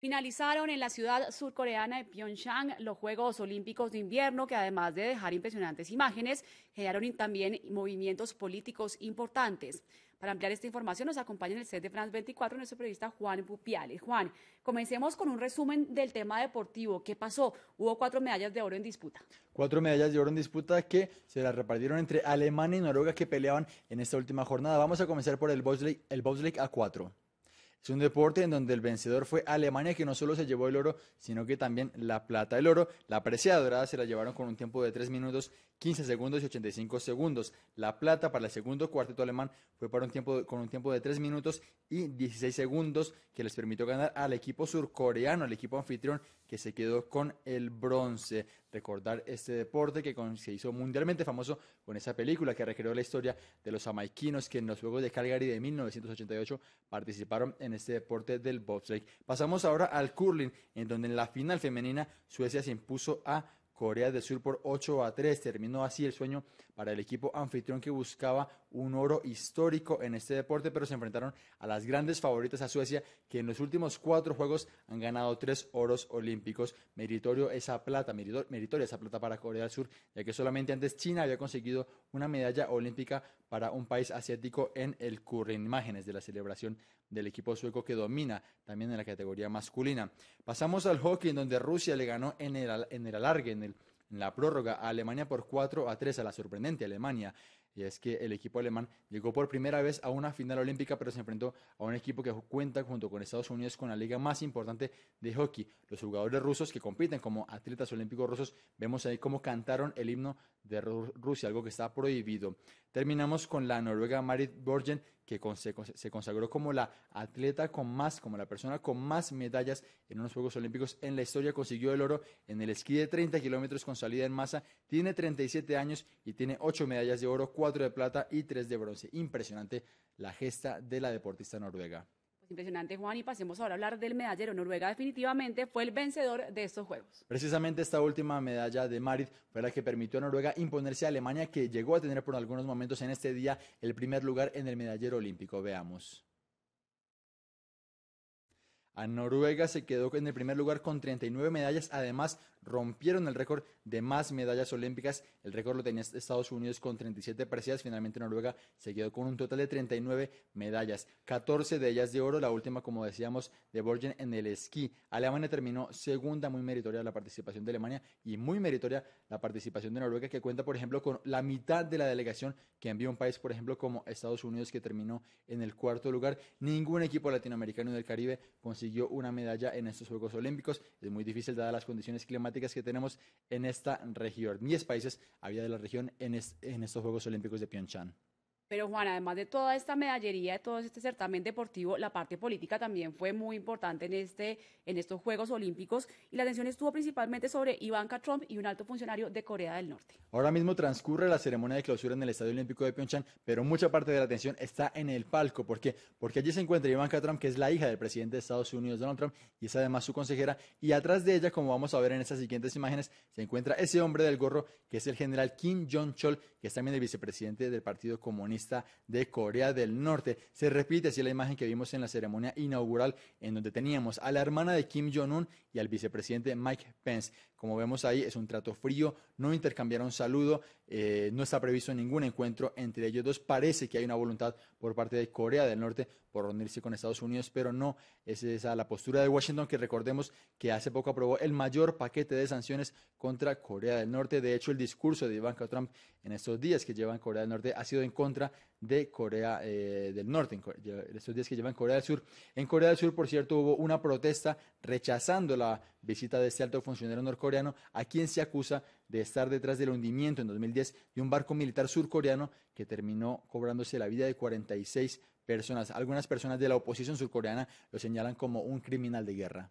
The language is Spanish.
Finalizaron en la ciudad surcoreana de Pyeongchang los Juegos Olímpicos de Invierno, que además de dejar impresionantes imágenes, generaron también movimientos políticos importantes. Para ampliar esta información nos acompaña en el set de France 24 nuestro periodista Juan Pupiales. Juan, comencemos con un resumen del tema deportivo. ¿Qué pasó? Hubo cuatro medallas de oro en disputa. Cuatro medallas de oro en disputa que se las repartieron entre Alemania y Noruega que peleaban en esta última jornada. Vamos a comenzar por el bobsleigh, bobsleigh A4. Es un deporte en donde el vencedor fue Alemania, que no solo se llevó el oro, sino que también la plata. El oro, la preciada dorada se la llevaron con un tiempo de 3 minutos, 15 segundos y 85 segundos. La plata para el segundo cuarteto alemán fue para un tiempo, con un tiempo de 3 minutos y 16 segundos, que les permitió ganar al equipo surcoreano, al equipo anfitrión, que se quedó con el bronce. Recordar este deporte que se hizo mundialmente famoso con esa película que recreó la historia de los jamaiquinos que en los Juegos de Calgary de 1988 participaron en este deporte del bobsleigh. Pasamos ahora al curling, en donde en la final femenina Suecia se impuso a Corea del Sur por 8 a 3. Terminó así el sueño para el equipo anfitrión que buscaba un oro histórico en este deporte, pero se enfrentaron a las grandes favoritas a Suecia, que en los últimos cuatro juegos han ganado tres oros olímpicos. Meritorio esa plata, meritoria esa plata para Corea del Sur, ya que solamente antes China había conseguido una medalla olímpica para un país asiático en el curling. Imágenes de la celebración del equipo sueco que domina también en la categoría masculina. Pasamos al hockey, en donde Rusia le ganó en el, en el alargue, en el en la prórroga a Alemania por 4 a 3 a la sorprendente Alemania. Y es que el equipo alemán llegó por primera vez a una final olímpica, pero se enfrentó a un equipo que cuenta junto con Estados Unidos con la liga más importante de hockey. Los jugadores rusos que compiten como atletas olímpicos rusos, vemos ahí cómo cantaron el himno de Rusia, algo que está prohibido. Terminamos con la noruega Marit Borgen, que se, consagró como la atleta con más, como la persona con más medallas en unos Juegos Olímpicos en la historia. Consiguió el oro en el esquí de 30 kilómetros con salida en masa. Tiene 37 años y tiene 8 medallas de oro, 4 de plata y 3 de bronce. Impresionante la gesta de la deportista noruega. Impresionante, Juan. Y pasemos ahora a hablar del medallero. Noruega definitivamente fue el vencedor de estos Juegos. Precisamente esta última medalla de Marit fue la que permitió a Noruega imponerse a Alemania, que llegó a tener por algunos momentos en este día el primer lugar en el medallero olímpico. Veamos. A Noruega se quedó en el primer lugar con 39 medallas. Además, rompieron el récord de más medallas olímpicas. El récord lo tenía Estados Unidos con 37 preciadas. Finalmente Noruega se quedó con un total de 39 medallas, 14 de ellas de oro, la última, como decíamos, de Borgen en el esquí. Alemania terminó segunda, muy meritoria la participación de Alemania y muy meritoria la participación de Noruega, que cuenta, por ejemplo, con la mitad de la delegación que envió un país, por ejemplo, como Estados Unidos, que terminó en el cuarto lugar. Ningún equipo latinoamericano del Caribe consiguió una medalla en estos Juegos Olímpicos. Es muy difícil dadas las condiciones climáticas que tenemos en esta región. Diez países había de la región en, en estos Juegos Olímpicos de Pyeongchang. Pero Juan, además de toda esta medallería, de todo este certamen deportivo, la parte política también fue muy importante en, este, en estos Juegos Olímpicos y la atención estuvo principalmente sobre Ivanka Trump y un alto funcionario de Corea del Norte. Ahora mismo transcurre la ceremonia de clausura en el Estadio Olímpico de Pyeongchang, pero mucha parte de la atención está en el palco. ¿Por qué? Porque allí se encuentra Ivanka Trump, que es la hija del presidente de Estados Unidos, Donald Trump, y es además su consejera. Y atrás de ella, como vamos a ver en estas siguientes imágenes, se encuentra ese hombre del gorro, que es el general Kim Jong-chol, que es también el vicepresidente del Partido Comunista de Corea del Norte. Se repite así la imagen que vimos en la ceremonia inaugural, en donde teníamos a la hermana de Kim Jong-un y al vicepresidente Mike Pence. Como vemos ahí, es un trato frío, no intercambiaron saludo, eh, no está previsto ningún encuentro entre ellos dos. Parece que hay una voluntad por parte de Corea del Norte por reunirse con Estados Unidos, pero no es esa la postura de Washington, que recordemos que hace poco aprobó el mayor paquete de sanciones contra Corea del Norte. De hecho, el discurso de Ivanka Trump en estos días que lleva en Corea del Norte ha sido en contra de Corea eh, del Norte, en estos días que lleva en Corea del Sur. En Corea del Sur, por cierto, hubo una protesta rechazando la visita de este alto funcionario norcoreano, a quien se acusa de estar detrás del hundimiento en 2010 de un barco militar surcoreano que terminó cobrándose la vida de 46 personas. Algunas personas de la oposición surcoreana lo señalan como un criminal de guerra.